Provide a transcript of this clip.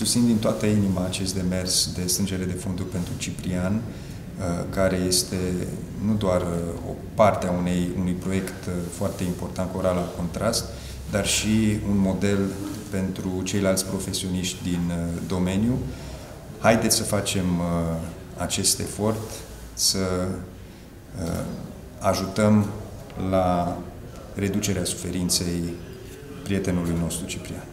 susțin din toată inima acest demers de strângere de fonduri pentru Ciprian, uh, care este nu doar uh, o parte a unei, unui proiect uh, foarte important, Coral al Contrast, dar și un model pentru ceilalți profesioniști din domeniu. Haideți să facem acest efort, să ajutăm la reducerea suferinței prietenului nostru Ciprian.